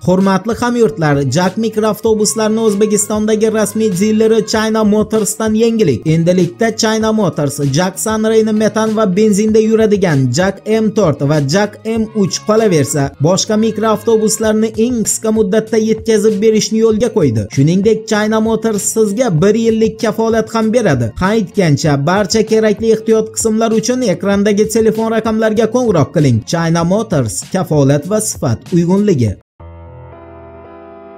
Hurmatli hamyurtlar, Jack mikroavtobuslarni O'zbekistondagi rasmiy dileri China Motorsdan yangilik. Endilikda China Motors Jack Sunray'ni metan va benzinda yuradigan Jack M4 va Jack M3 qolaversa, boshqa mikroavtobuslarni eng qisqa muddatda yetkazib berishni yo'lga qo'ydi. Shuningdek, China Motors sizga 1 yillik kafolat ham beradi. Qaytgancha barcha kerakli ehtiyot qismlar uchun ekrandagi telefon raqamlariga qo'ng'iroq qiling. China Motors kafolat va sifat uyg'unligi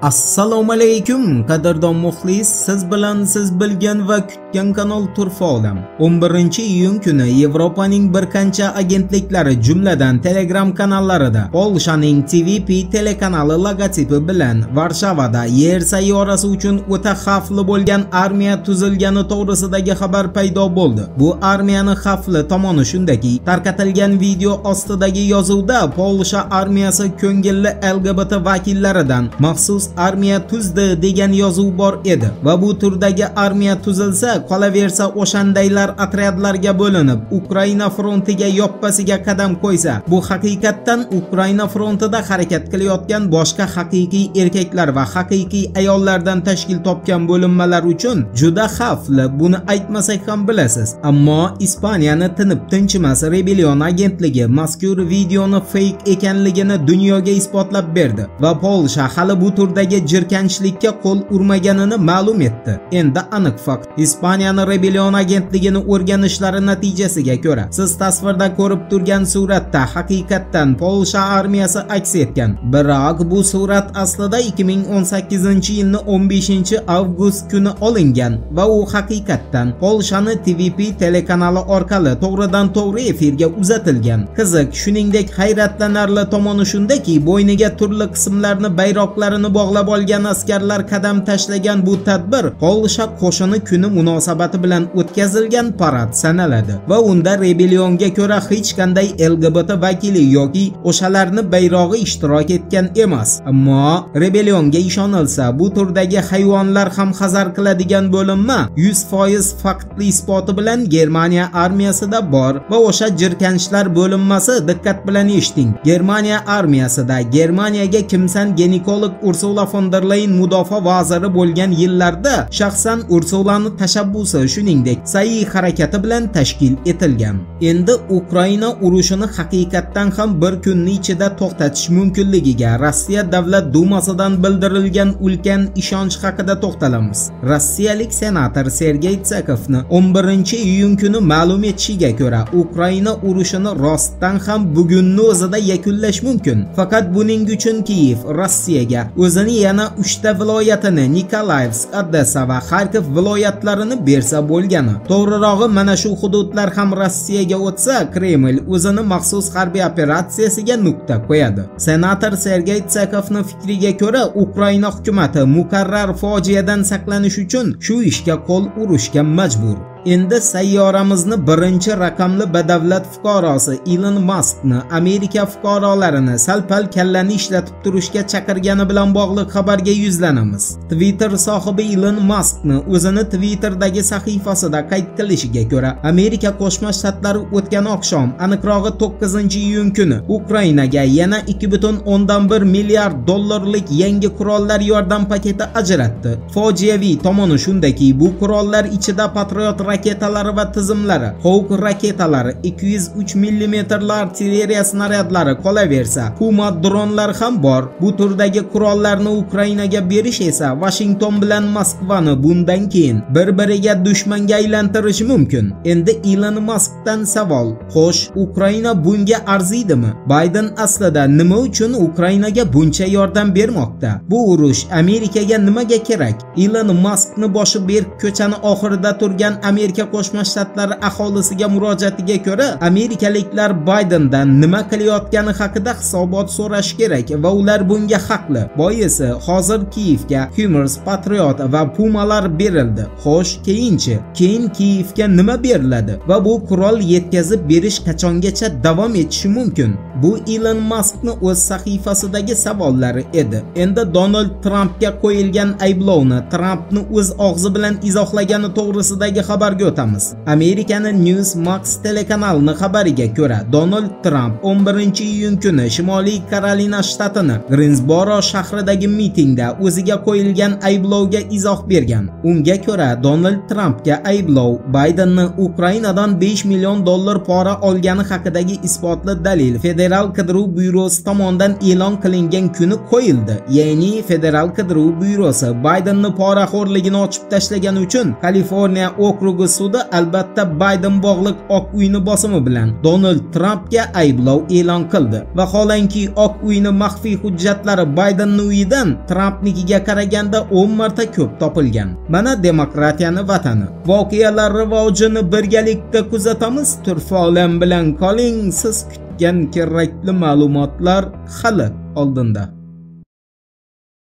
assalomu alaykum qadrdon muxlis. Siz bilan siz bilgan va kutgan kanal turfa olam. 11 iyun kuni yevropaning bir qancha agentliklari jumladan telegram kanallarida polshaning tvp telekanali logotipi bilan varshavada yer sayyorasi uchun o'ta xavfli bo'lgan armiya tuzilgani to'g'risidagi xabar paydo bo'ldi. Bu armiyani xavfli tomoni shundaki tarqatilgan video ostidagi yozuvda polsha armiyasi ko'ngilli lgbt vakillaridan maxsus armiya tuzdi degan yozuv bor edi va bu turdagi armiya tuzilsa qolaversa o'shandaylar otryadlarga bo'linib Ukraina frontiga yoppasiga qadam qo'ysa bu haqiqatdan Ukraina frontida harakat qilayotgan boshqa haqiqiy erkaklar va haqiqiy ayollardan tashkil topgan bo'linmalar uchun juda xavfli. Buni aytmasak ham bilasiz. Ammo Ispaniyani tinib tinchimas rebellion agentligi mazkur videoni fake ekanligini dunyoga isbotlab berdi va Polsha hali bu turdagi Madriddagi jirkanchlikka qo'l urmaganini ma'lum etdi. Endi aniq fakt. Ispaniyani rebellion agentligini o'rganishlari natijasiga ko'ra, siz tasvirda ko'rib turgan suratda haqiqatdan Polsha armiyasi aks etgan. Biroq bu surat aslida 2018-yilning 15-avgust kuni olingan va u haqiqatdan Polshani TVP telekanali orqali to'g'ridan to'g'ri efirga uzatilgan. Qiziq, shuningdek hayratlanarli tomoni shundaki, bo'yniga turli qismlarni bayroqlarini bog'lab bog'lab olgan askarlar qadam tashlagan bu tadbir Polsha qo'shini kuni munosabati bilan o'tkazilgan parad sanaladi va unda rebellionga ko'ra hech qanday LGBT vakili yoki o'shalarni bayrog'i ishtirok etgan emas. Ammo rebellionga ishonilsa, bu turdagi hayvonlar ham hazar qiladigan bo'linma 100% faktli isboti bilan Germaniya armiyasida bor va o'sha jirkanchlar bo'linmasi diqqat bilan eshiting. Germaniya armiyasida Germaniyaga kimsan ginekolog Ursula von der Leyen mudofaa vaziri bo'lgan yillarda shaxsan Ursulani tashabbusi shuningdek sa'iy harakati bilan tashkil etilgan. Endi Ukraina urushini haqiqatdan ham bir kunning ichida to'xtatish mumkinligiga Rossiya davlat dumasidan bildirilgan ulkan ishonch haqida to'xtalamiz. Rossiyalik senator Sergey Tsakovni 11-iyun kuni ma'lum etishiga ko'ra, Ukraina urushini rostdan ham bugunni o'zida yakunlash mumkin. Faqat buning uchun Kiyev Rossiyaga o'zini yana 3 ta viloyatini Nikolaevsk, Odessa va Xarkov viloyatlarini bersa bo'lgani. To'g'rirog'i mana shu hududlar ham Rossiyaga o'tsa, Kreml o'zini maxsus harbiy operatsiyasiga nuqta qo'yadi. Senator Sergey Tsakovning fikriga ko'ra, Ukraina hukumati mukarrar fojiadan saqlanish uchun shu ishga qo'l urishga majbur. Endi sayyoramizni birinchi raqamli badavlat fuqarosi Elon Muskni Amerika fuqarolarini sal-pal kallani ishlatib turishga chaqirgani bilan bog'liq xabarga yuzlanamiz. Twitter sohibi Elon Muskni o'zini Twitter'dagi sahifasida qayd qilishiga ko'ra, Amerika Qo'shma Shtatlari o'tgan oqshom, aniqrog'i 9-iyun kuni Ukrainaga yana 2.1 milliard dollarlik yangi qurollar yordam paketi ajratdi. Fojiaviy tomoni shundaki, bu qurollar ichida Patriot raketalari va tizimlari, Hawk raketalari, 203 mm artilleriya snaryadlari qolaversa, Puma dronlar ham bor. Bu turdagi qurollarni Ukrainaga berish esa Washington bilan Moskvani bundan keyin bir-biriga dushmanga aylantirishi mumkin. Endi Elon Muskdan savol: Xo'sh, Ukraina bunga arziydimi? Bayden aslida nima uchun Ukrainaga buncha yordam bermoqda? Bu urush Amerikaga nimaga kerak? Elon Muskni boshi berk ko'chani oxirida turgan Amerika Amerika Qo'shma Shtatlari aholisiga murojaatiga ko'ra, amerikaliklar Baydendan nima qilayotgani haqida hisobot so'rash kerak va ular bunga haqli. Boisi hozir Kiyevga Humors Patriot va Pumalar berildi. Xo'sh, keyinchi? Keyin Kiyevga nima beriladi va bu qurol yetkazib berish qachongacha davom etishi mumkin? Bu Elon Muskni o'z sahifasidagi savollari edi. Endi Donald Trampga qo'yilgan ayblovni Trampni o'z og'zi bilan izohlagani to'g'risidagi xabar xabarga o'tamiz. Amerikaning newsmax telekanalining xabariga ko'ra donald tramp 11 iyun kuni shimoliy karolina shtatini grinsboro shahridagi mitingda o'ziga qo'yilgan ayblovga izoh bergan. Unga ko'ra donald trampga ayblov baydenni ukrainadan 5 million dollar pora olgani haqidagi isbotli dalil federal qidiruv byurosi tomonidan e'lon qilingan kuni qo'yildi. Ya'ni federal qidiruv byurosi baydenni poraxo'rligini ochib tashlagani uchun kaliforniya okrugi sudi albatta bayden bog'liq oq uyni bosimi bilan donald trampga ayblov e'lon qildi. Vaholanki oq uyni maxfiy hujjatlari Baydenning uyidan trampnikiga qaraganda 10 marta ko'p topilgan. Mana demokratiyani vatani. Voqealar rivojini birgalikda kuzatamiz. Turfa olam bilan qoling. Siz kutgan kerakli ma'lumotlar hali oldinda.